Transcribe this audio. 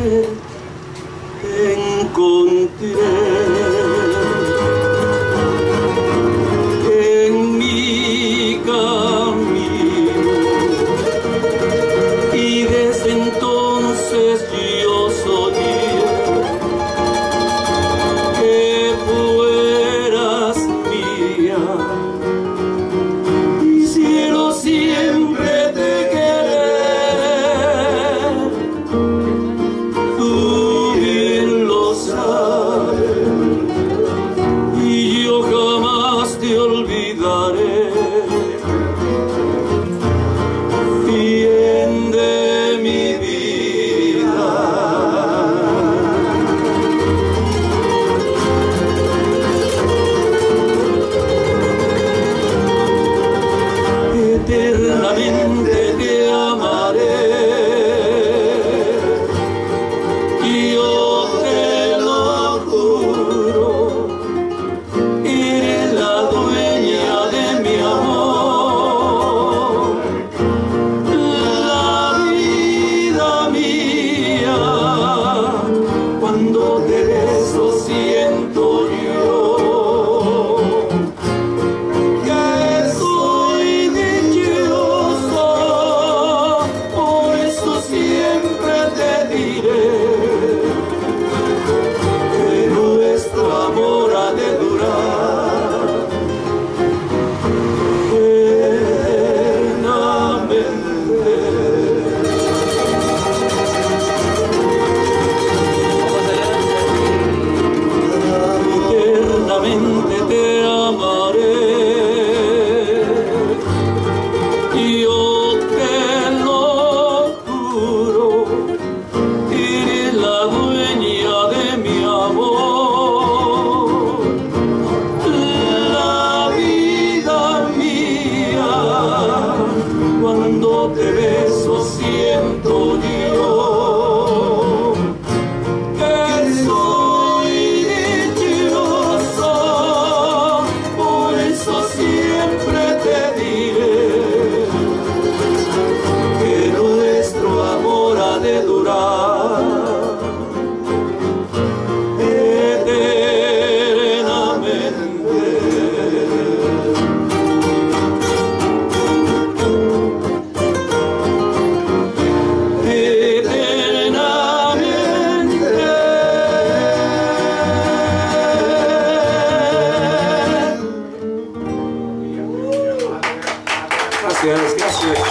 te encontré en mi camino. Y desde entonces yo te olvidaré. Bien de mi vida. Eternamente. 씨.